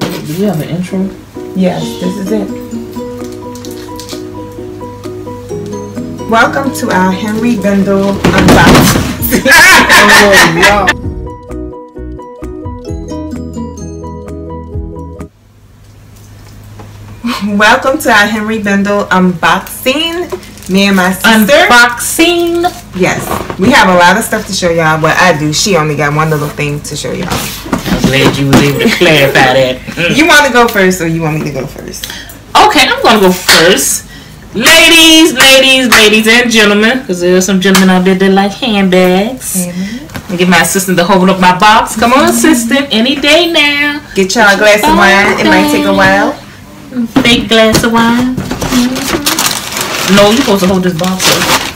Do we have an intro? Yes, this is it. Welcome to our Henri Bendel unboxing. oh, no. Welcome to our Henri Bendel unboxing. Me and my sister. Unboxing. Yes, we have a lot of stuff to show y'all, but I do. She only got one little thing to show y'all. Glad you was able to clarify that. You want to go first, or you want me to go first? Okay, I'm gonna go first. Ladies, ladies, ladies, and gentlemen, because there are some gentlemen out there that like handbags. Mm-hmm. Get my assistant to hold up my box. Come on, assistant, any day now. Get y'all a glass of wine. It might take a while. Fake glass of wine. No, you're supposed to hold this box up.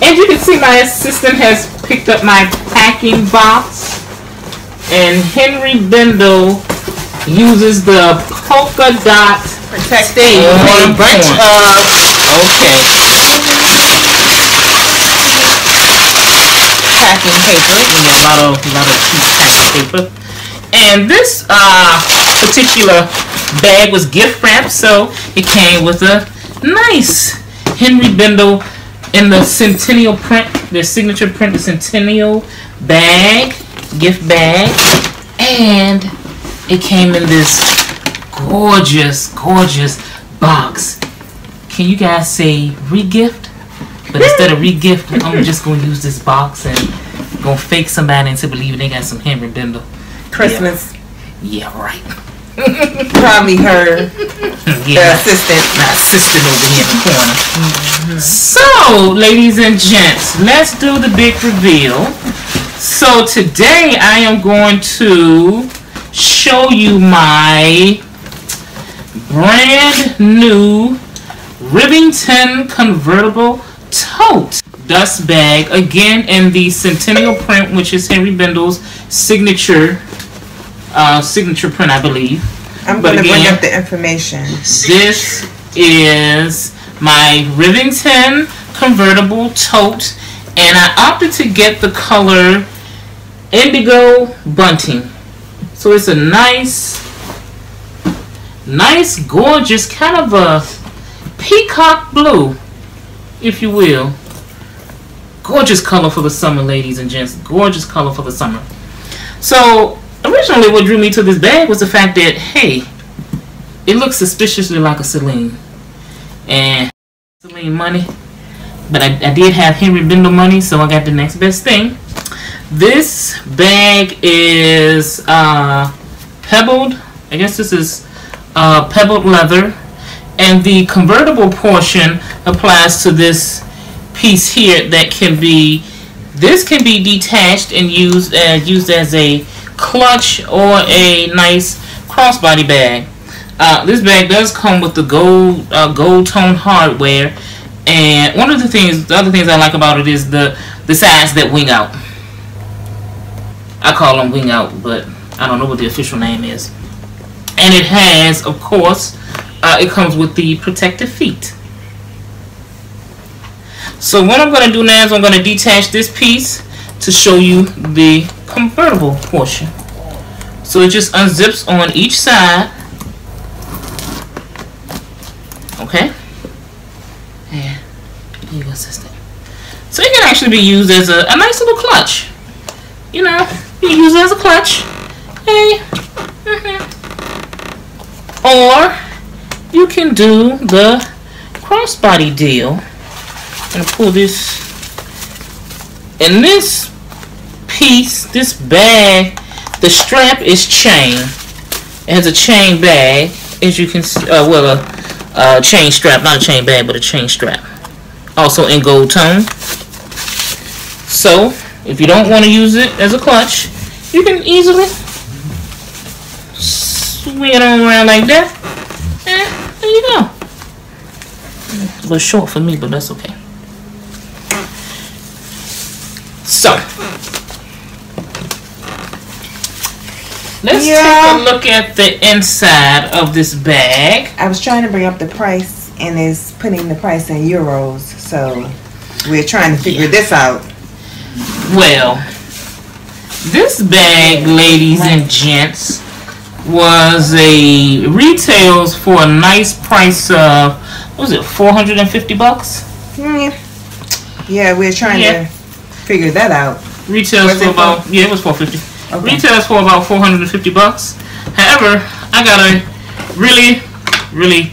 And you can see my assistant has picked up my packing box. And Henri Bendel uses the polka dot Protected. On a bunch of Okay. packing paper. Yeah, a lot of a lot of cheap packing paper. And this uh, particular bag was gift wrapped, so it came with a nice Henry Bendel in the Centennial print, their signature print, the Centennial bag, gift bag, and it came in this gorgeous, gorgeous box. Can you guys say regift? But instead of regift, I'm hmm. just gonna use this box and gonna fake somebody into believing they got some Henri Bendel. Christmas. Yeah, right. Probably her, Yeah, assistant. my assistant over here in the corner. Mm-hmm. So, ladies and gents, let's do the big reveal. So today I am going to show you my brand new Rivington convertible tote dust bag again in the Centennial print, which is Henri Bendel's signature uh, signature print, I believe. I'm going to bring up the information. This is my Rivington convertible tote, and I opted to get the color indigo bunting. So it's a nice, nice, gorgeous, kind of a peacock blue, if you will. Gorgeous color for the summer, ladies and gents. Gorgeous color for the summer. So originally, what drew me to this bag was the fact that hey, it looks suspiciously like a Celine. And Celine money. But I, I did have Henri Bendel money, so I got the next best thing. This bag is uh, pebbled. I guess this is uh, pebbled leather. And the convertible portion applies to this piece here that can be this can be detached and used uh, used as a clutch or a nice crossbody bag. Uh, this bag does come with the gold uh, gold tone hardware, and one of the things, the other things I like about it is the the sides that wing out. I call them wing out, but I don't know what the official name is. And it has, of course, uh, it comes with the protective feet. So what I'm going to do now is I'm going to detach this piece to show you the convertible portion. So it just unzips on each side. Okay. You. So it can actually be used as a, a nice little clutch. You know, you use it as a clutch. Hey. mhm. Or you can do the crossbody deal and pull this And this piece this bag the strap is chain it has a chain bag as you can see uh, well a, a chain strap not a chain bag but a chain strap also in gold tone so if you don't want to use it as a clutch you can easily swing it on around like that and there you go a little short for me but that's okay so, let's Yeah. take a look at the inside of this bag. I was trying to bring up the price and it's putting the price in euros, so we're trying to figure this out. Well, This bag, ladies and gents, was a retails for a nice price of what was it 450 bucks Mm, Yeah, we're trying Yeah. to figure that out. retails Was for about yeah it was 450 Okay. retails for about 450 bucks however i got a really really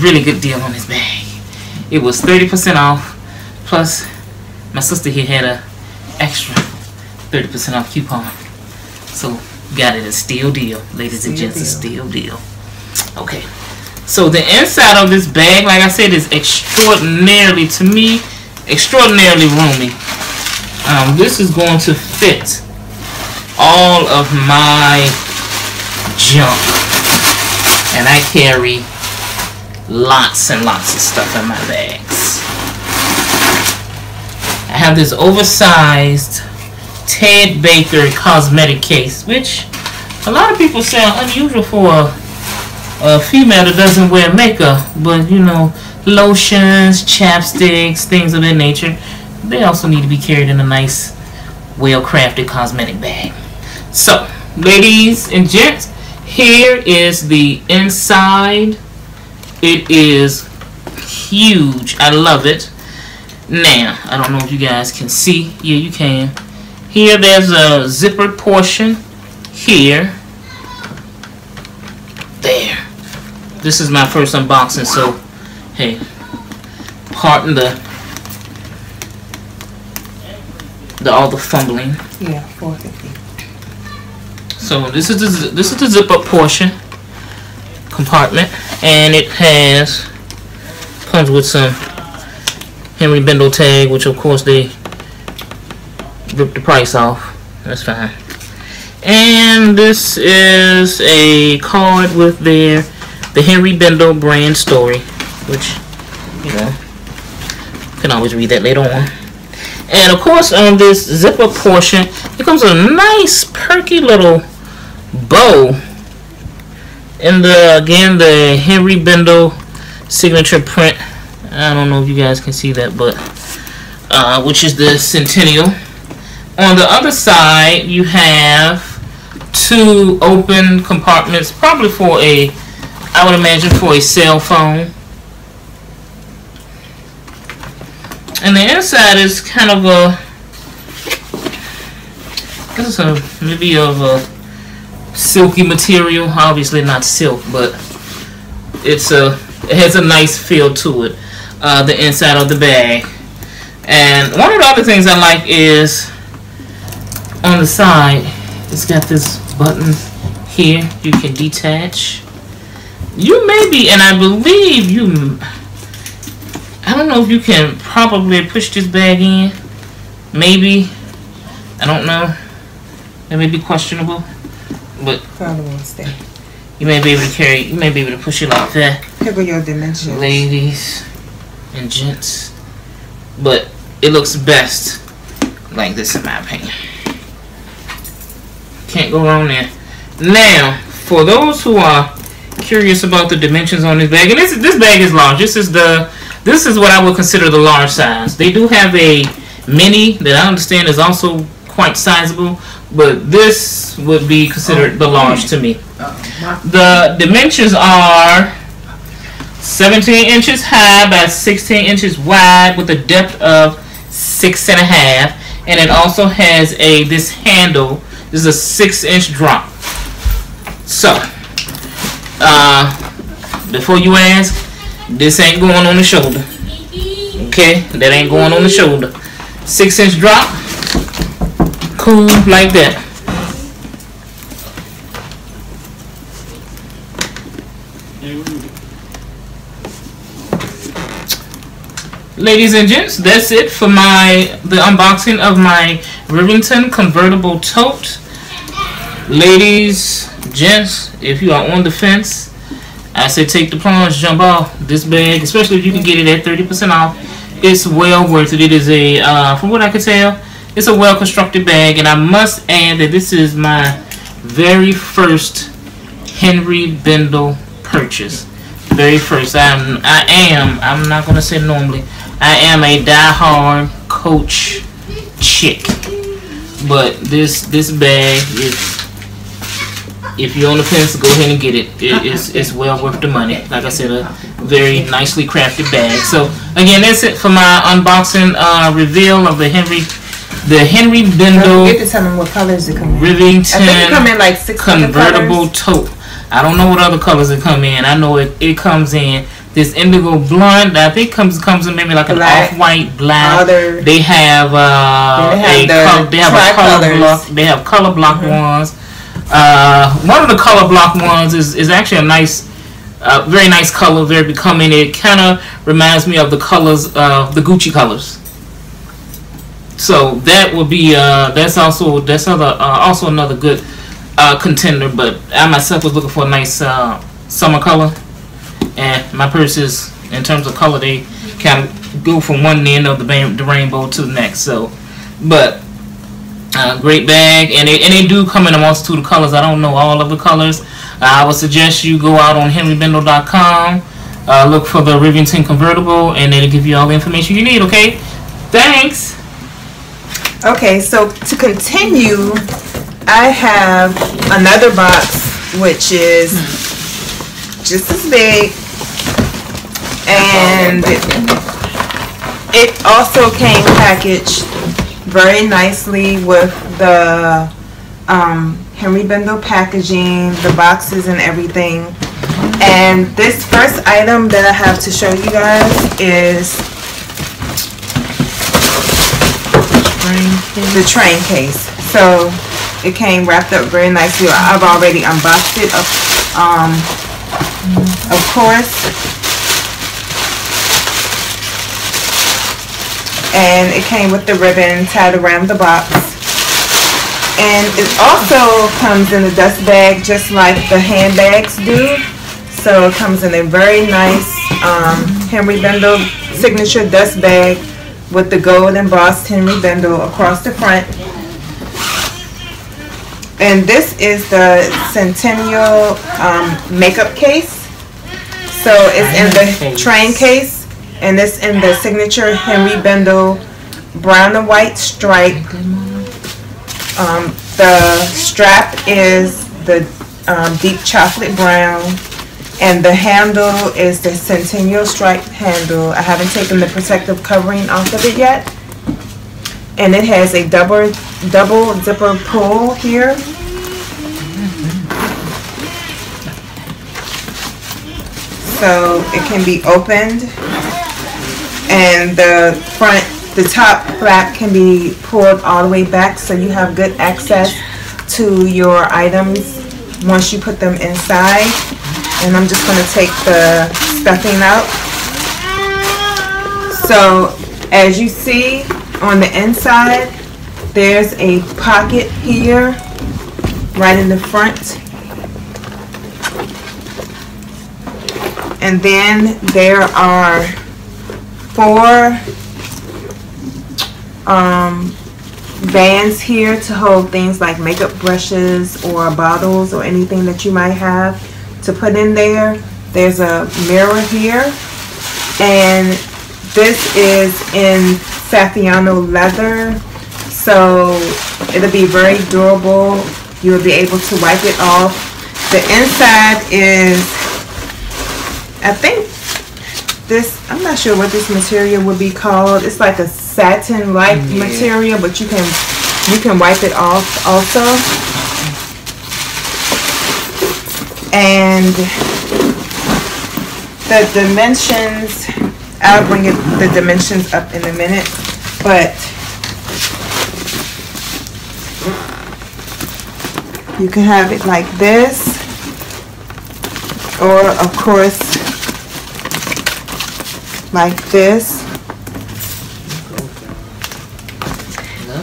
really good deal on this bag it was 30% off plus my sister here had a extra 30% off coupon. So got it. A steal deal ladies and gents a deal. steal deal. Okay. So the inside of this bag like i said is extraordinarily to me extraordinarily roomy. Um, this is going to fit all of my junk. And I carry lots and lots of stuff in my bags. I have this oversized Ted Baker cosmetic case, which a lot of people say are unusual for a, a female that doesn't wear makeup. But, you know, lotions, chapsticks, things of that nature, they also need to be carried in a nice, well-crafted cosmetic bag. So, ladies and gents, here is the inside. It is huge. I love it. Now, I don't know if you guys can see. Yeah, you can. Here, there's a zippered portion. Here. There. This is my first unboxing, so, hey, pardon the, the all the fumbling. Yeah, four fifty. So this is the this is the zip up portion compartment, and it has comes with some Henri Bendel tag, which of course they ripped the price off. That's fine. And this is a card with their the Henri Bendel brand story, which you know can always read that later on. And of course, on this zipper portion, it comes with a nice, perky little bow. And the again, the Henri Bendel signature print. I don't know if you guys can see that, but uh, which is the Centennial. On the other side, you have two open compartments, probably for a, I would imagine for a cell phone. And the inside is kind of a, this is a maybe of a silky material. Obviously not silk, but it's a, it has a nice feel to it. Uh, the inside of the bag. And one of the other things I like is on the side, it's got this button here you can detach. You may be, and I believe you I don't know if you can probably push this bag in. Maybe. I don't know. That may be questionable. But Probably won't stay. you may be able to carry, you may be able to push it like that. Here go your dimensions. Ladies and gents. But it looks best like this in my opinion. Can't go wrong there. Now, for those who are curious about the dimensions on this bag, and this this bag is large. This is the this is what I would consider the large size. They do have a mini that I understand is also quite sizable, but this would be considered the large to me. The dimensions are 17 inches high by 16 inches wide with a depth of six and a half, and it also has a this handle. This is a six inch drop. So, uh, before you ask, this ain't going on the shoulder. Okay, that ain't going on the shoulder. Six inch drop, like that. Ladies and gents, that's it for my the unboxing of my Rivington convertible tote. Ladies, gents, if you are on the fence, I say take the plunge, jump off this bag, especially if you can get it at 30% off. It's well worth it. It is a, uh, from what I can tell, it's a well constructed bag, and I must add that this is my very first Henri Bendel purchase. Very first. I'm, I am, I'm not going to say normally, I am a die-hard Coach chick. but this this bag is if you're on the fence, go ahead and get it. it it's, it's well worth the money. Like I said, a very nicely crafted bag. So again, that's it for my unboxing uh, reveal of the Henri, the Henri Bendel Get to tell them what colors they come in. I Rivington think it come in like six convertible tote. I don't know what other colors it come in. I know it, it comes in this indigo blonde. I think comes comes in maybe like an Black. off white black. Other- They have uh they have a the they have a color block. They have color block Mm-hmm. ones. Uh, one of the color block ones is is actually a nice. Uh, very nice color, very becoming. It kind of reminds me of the colors, uh, the Gucci colors. So that would be uh, that's also that's other uh, also another good uh, contender. But I myself was looking for a nice uh, summer color, and my purses in terms of color they kind of go from one end of the, the rainbow to the next. So, but uh, great bag, and they and they do come in a multitude of colors. I don't know all of the colors. I would suggest you go out on henrybendel.com, uh, look for the Rivington convertible, and it'll give you all the information you need. Okay, thanks. Okay, so to continue, I have another box which is just as big, and it also came packaged very nicely with the um, Henri Bendel packaging, the boxes and everything. And this first item that I have to show you guys is the train case. So it came wrapped up very nicely. I've already unboxed it. Of, um, of course. And it came with the ribbon tied around the box. And it also comes in a dust bag just like the handbags do. So it comes in a very nice um, Henri Bendel signature dust bag with the gold embossed Henri Bendel across the front. And this is the Centennial um, makeup case. So it's in the train case, and it's in the signature Henri Bendel brown and white stripe. Um, the strap is the um, deep chocolate brown, and the handle is the Centennial stripe handle. I haven't taken the protective covering off of it yet. And it has a double double zipper pull here. So it can be opened and the front, the top flap can be pulled all the way back so you have good access to your items once you put them inside. And I'm just going to take the stuffing out. So as you see on the inside, there's a pocket here right in the front. And then there are four um, bands here to hold things like makeup brushes or bottles or anything that you might have to put in there. There's a mirror here and this is in Saffiano leather so it'll be very durable. You'll be able to wipe it off. The inside is I think this, I'm not sure what this material would be called. It's like a satin-like material, but you can you can wipe it off also. And the dimensions, I'll bring it the dimensions up in a minute, but you can have it like this, or of course like this.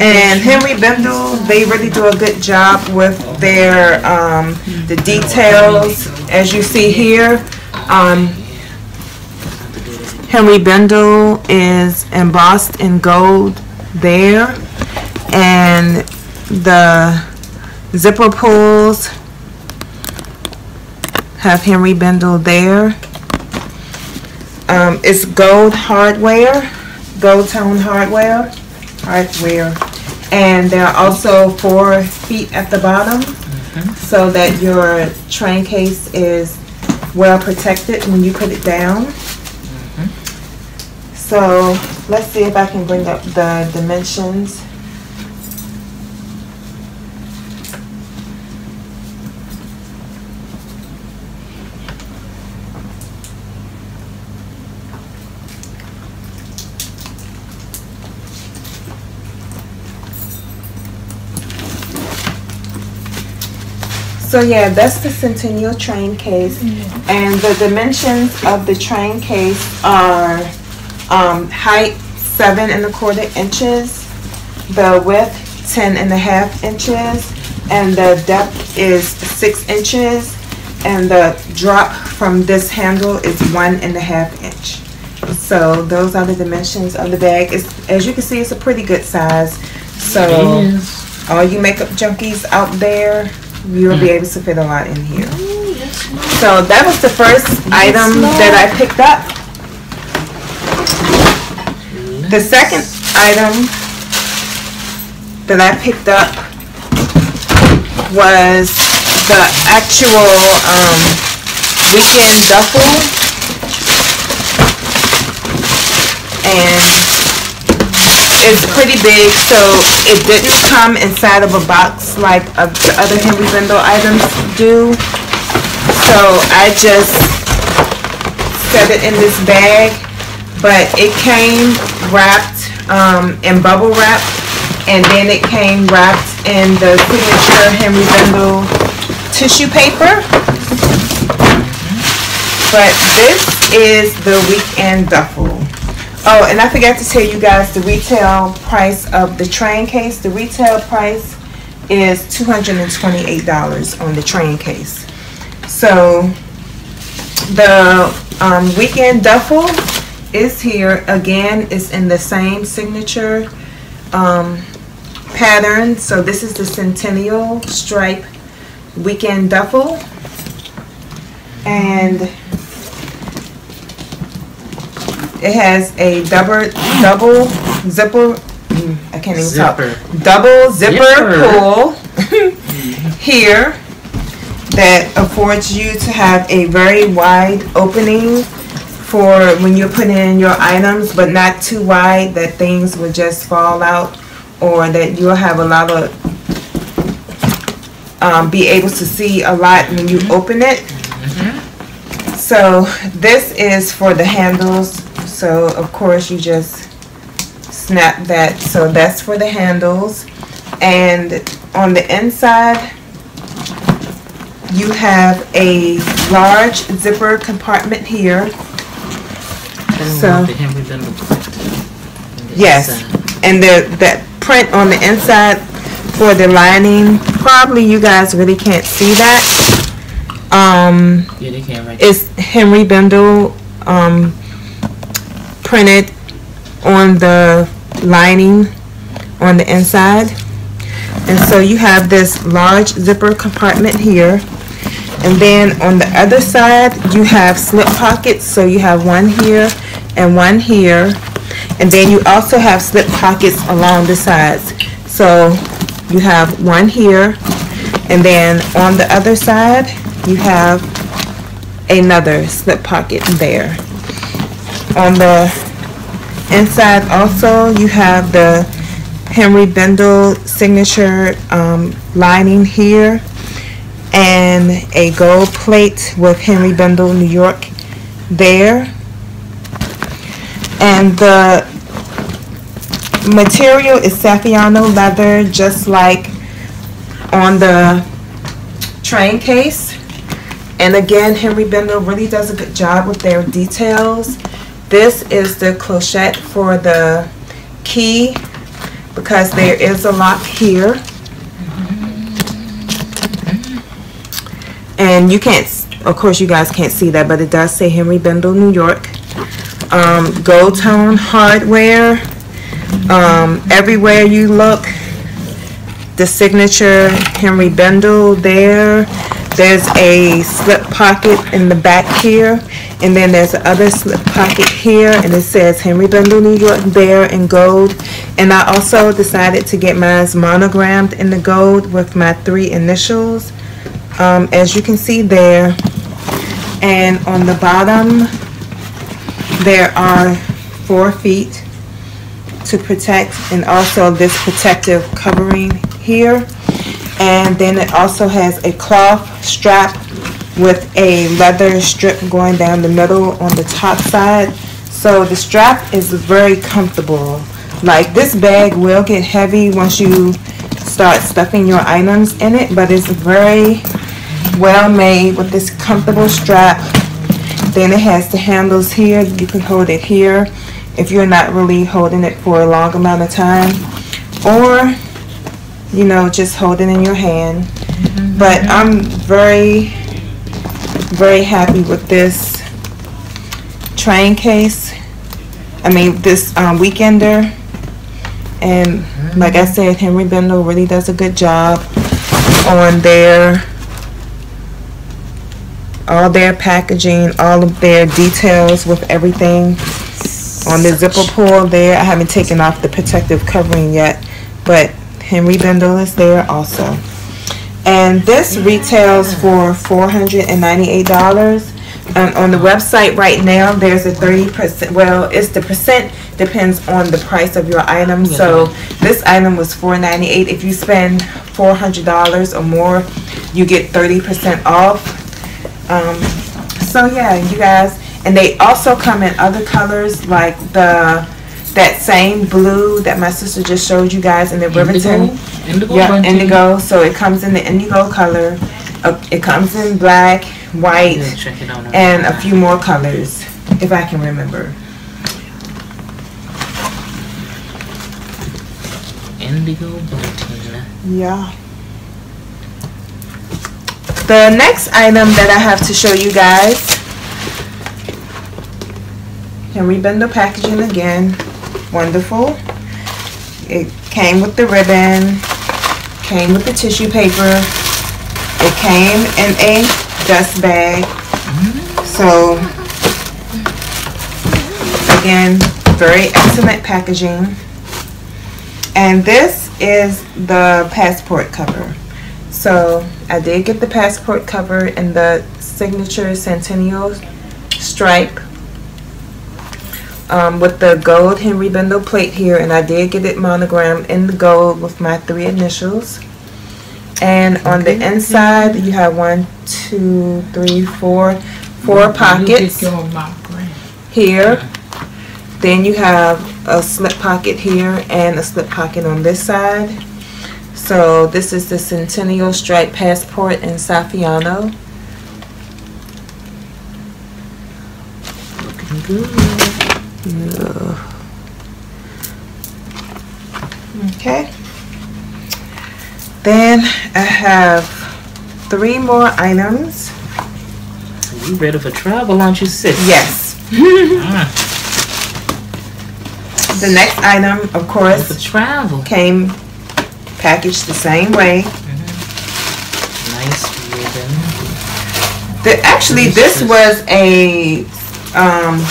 And Henri Bendel, they really do a good job with their um, the details, as you see here. Um, Henri Bendel is embossed in gold there, and the zipper pulls have Henri Bendel there. Um, it's gold hardware, gold tone hardware, hardware, And there are also four feet at the bottom so that your train case is well protected when you put it down. Mm-hmm. So let's see if I can bring up the dimensions. So yeah, that's the Centennial train case. And the dimensions of the train case are um, height seven and a quarter inches, the width ten and a half inches, and the depth is six inches, and the drop from this handle is one and a half inch. So those are the dimensions of the bag. It's, as you can see, it's a pretty good size. So all you makeup junkies out there, you'll be able to fit a lot in here. So that was the first item that I picked up. The second item that I picked up was the actual um, weekend duffel. And it's pretty big, so it didn't come inside of a box like the other Henri Bendel items do. So I just set it in this bag, but it came wrapped um, in bubble wrap, and then it came wrapped in the signature Henri Bendel tissue paper. But this is the weekend duffel. Oh, and I forgot to tell you guys the retail price of the train case. The retail price is $228 on the train case. So the um, weekend duffel is here. Again, it's in the same signature um, pattern. So this is the Centennial Stripe Weekend Duffel. And it has a double double zipper. mm, I can't even Zipper. talk. Double zipper, Zipper. pull here that affords you to have a very wide opening for when you're putting in your items, but not too wide that things will just fall out or that you'll have a lot of um, be able to see a lot when you open it. So this is for the handles. So of course you just snap that. So that's for the handles. And on the inside, you have a large zipper compartment here. So- them about the Henri Bendel print. on the Yes. And the, that print on the inside for the lining, probably you guys really can't see that. Um, Yeah, they can't is Henri Bendel um, printed on the lining on the inside. And so you have this large zipper compartment here. And then on the other side, you have slip pockets. So you have one here and one here. And then you also have slip pockets along the sides. So you have one here. And then on the other side, you have another slip pocket there. On the inside also, you have the Henri Bendel signature um, lining here and a gold plate with Henri Bendel New York there. And the material is Saffiano leather, just like on the train case. And again, Henri Bendel really does a good job with their details. This is the clochette for the key because there is a lock here. And you can't, of course you guys can't see that, but it does say Henri Bendel, New York. Um, gold tone hardware. Um, everywhere you look, the signature Henri Bendel there. There's a slip pocket in the back here, and then there's another slip pocket here, and it says Henri Bendel, New York Bear in gold. And I also decided to get mine monogrammed in the gold with my three initials, um, as you can see there. And on the bottom, there are four feet to protect, and also this protective covering here. And then it also has a cloth strap with a leather strip going down the middle on the top side. So the strap is very comfortable. Like this bag will get heavy once you start stuffing your items in it, but it's very well made with this comfortable strap. Then it has the handles here. You can hold it here if you're not really holding it for a long amount of time. Or you know, just hold it in your hand. Mm-hmm. But I'm very, very happy with this train case. I mean, this um, weekender. And like I said, Henri Bendel really does a good job on their all their packaging, all of their details with everything on the zipper pull there. I haven't taken off the protective covering yet, but Henri Bendel is there also. And this retails for $498. And on the website right now, there's a 30%, well, it's the percent depends on the price of your item. So this item was 498. If you spend $400 or more, you get 30% off. Um, so yeah, you guys, and they also come in other colors like the that same blue that my sister just showed you guys in the Riverton. Indigo. Yeah, indigo. So it comes in the indigo color. Uh, it comes in black, white, and a few more colors, if I can remember. Indigo bunting. Yeah. The next item that I have to show you guys, and we bend the packaging again wonderful. It came with the ribbon, came with the tissue paper, it came in a dust bag. So, again, very excellent packaging. And this is the passport cover. So, I did get the passport cover in the signature centennial stripe um, with the gold Henri Bendel plate here and I did get it monogrammed in the gold with my three initials. And on okay. the inside you have one two three four four pockets. here. Then you have a slip pocket here and a slip pocket on this side. So this is the Centennial Stripe Passport in Saffiano. Looking good Okay. Then I have three more items. You ready for travel, aren't you, sis? Yes. Ah. The next item, of course, for travel came packaged the same way. Mm-hmm. Nice ribbon. The, actually, this was a um,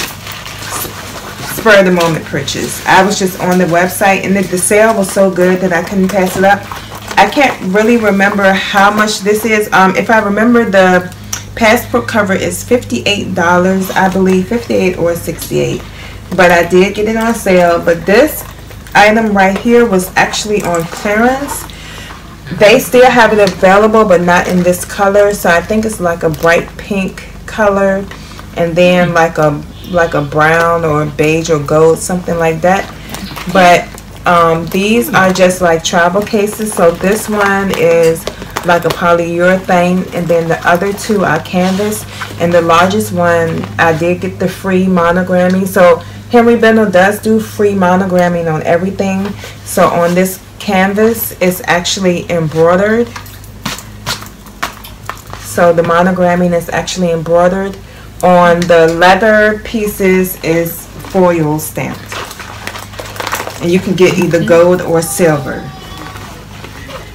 spur of the moment purchase. I was just on the website and the, the sale was so good that I couldn't pass it up. I can't really remember how much this is. Um, if I remember the passport cover is $58, I believe, 58 or 68 But I did get it on sale. But this item right here was actually on clearance. They still have it available, but not in this color. So I think it's like a bright pink color and then like a like a brown or beige or gold, something like that. But um, these are just like travel cases. So this one is like a polyurethane and then the other two are canvas. And the largest one, I did get the free monogramming. So Henri Bendel does do free monogramming on everything. So on this canvas, it's actually embroidered. So the monogramming is actually embroidered on the leather pieces is foil stamped. And you can get either mm-hmm. gold or silver.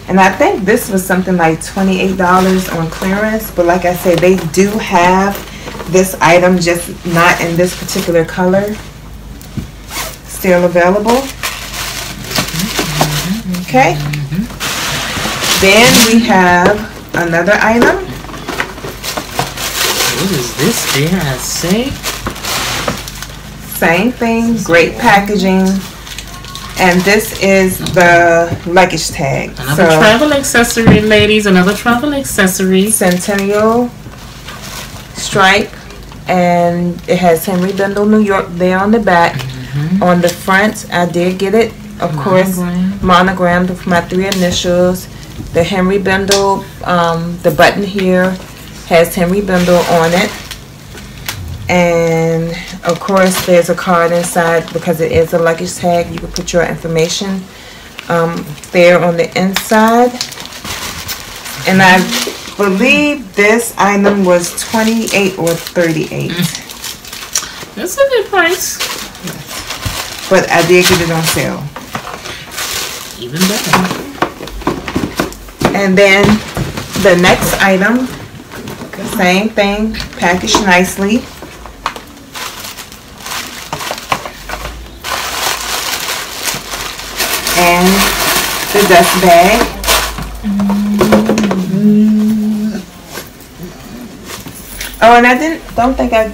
And I think this was something like $28 on clearance. But like I said, they do have this item, just not in this particular color. Still available. Mm-hmm. Okay. Mm-hmm. Then we have another item. What is this, say? Same thing, great packaging. And this is the luggage tag. Another So, travel accessory, ladies. Another travel accessory. Centennial stripe. And it has Henri Bendel, New York there on the back. On the front, I did get it, of course, monogrammed with my three initials. The Henri Bendel, um, the button here has Henri Bendel on it. And of course, there's a card inside because it is a luggage tag. You can put your information um, there on the inside. And I believe this item was 28 or 38. That's a good price. But I did get it on sale. Even better. And then the next item, same thing, packaged nicely. And the dust bag. Oh, and I didn't, don't think I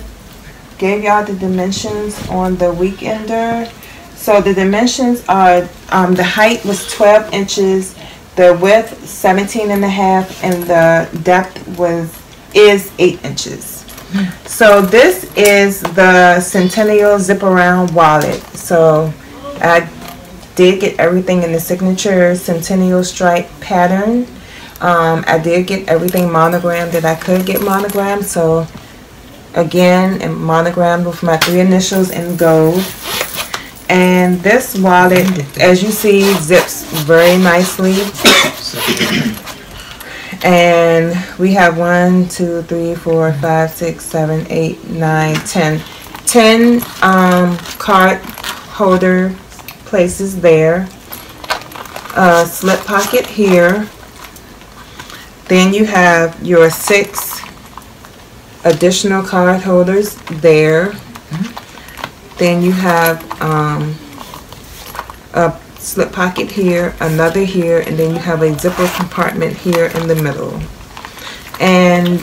gave y'all the dimensions on the weekender. So the dimensions are, um, the height was 12 inches, the width 17 and a half, and the depth was, is 8 inches. So this is the Centennial Zip Around Wallet. So I did get everything in the signature Centennial stripe pattern. Um, I did get everything monogrammed that I could get monogrammed. So again, and monogrammed with my three initials in gold. And this wallet, as you see, zips very nicely. And we have one, two, three, four, five, six, seven, eight, nine, ten. Ten um, card holder places there. A slip pocket here. Then you have your six additional card holders there. Then you have um, a slip pocket here, another here, and then you have a zipper compartment here in the middle. And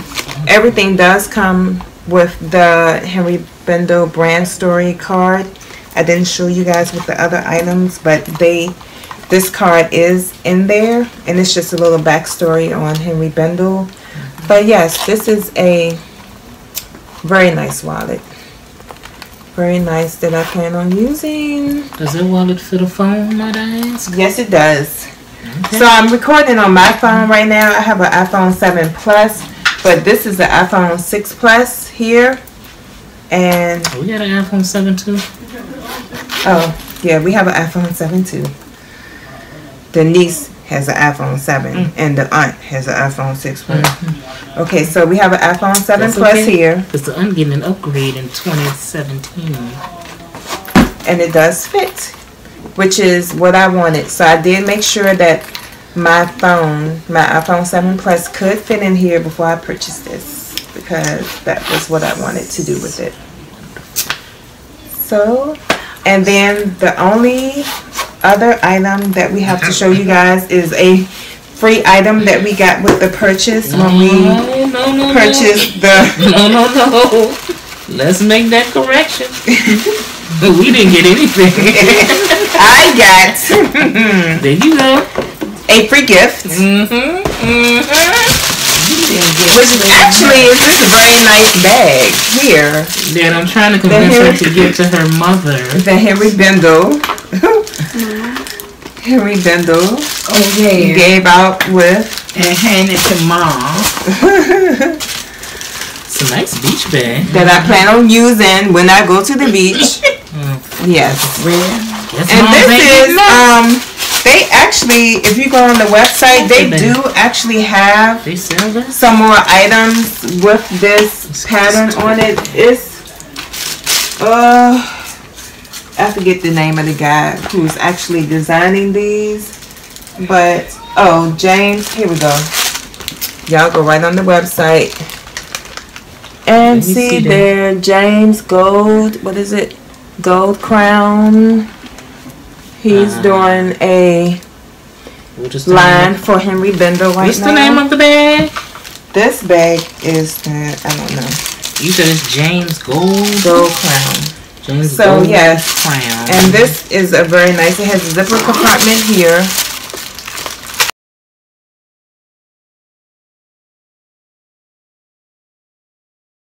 everything does come with the Henri Bendel brand story card. I didn't show you guys with the other items, but they this card is in there and it's just a little backstory on Henri Bendel. But yes, this is a very nice wallet. Very nice that I plan on using. Does it wallet fit a phone, might I ask? Yes, it does. So I'm recording on my phone right now. I have an iPhone 7 Plus, but this is the iPhone 6 Plus here. And, oh, We got an iPhone 7 too. oh, yeah, we have an iPhone 7 too. The niece has an iPhone 7, mm. and the aunt has an iPhone 6 Plus. Mm-hmm. Okay, so we have an iPhone 7 That's Plus okay. here, Because I'm getting an upgrade in 2017. and it does fit, which is what I wanted. So I did make sure that my phone, my iPhone 7 Plus could fit in here before I purchased this because that was what I wanted to do with it. So, and then the only other item that we have to show you guys is a free item that we got with the purchase when we no, no, no, purchased the No, no, no. Let's make that correction. we didn't get anything. I got there you go. a free gift. Mm-hmm. Mm-hmm. Which actually is this very nice bag here. That I'm trying to convince her to give to her mother. The Henri Bendel. Henri Bendel Oh, yeah. gave out with. And handed to mom. It's a nice beach bag. that I plan on using when I go to the beach. Yes. Real. And this ain't is um they actually if you go on the website they do actually have They some more items with this pattern on it. It's uh I forget the name of the guy who's actually designing these, but Oh, James, here we go. Y'all go right on the website and see, see James Gold. What is it? Goldcrown. He's Uh-huh. doing a We'll line for Henry Bender right What's now. the name of the bag? this bag? Is uh, I don't know. You said it's James Gold. Goldcrown. So, yes. Crown. And this is a very nice. It has a zipper compartment here.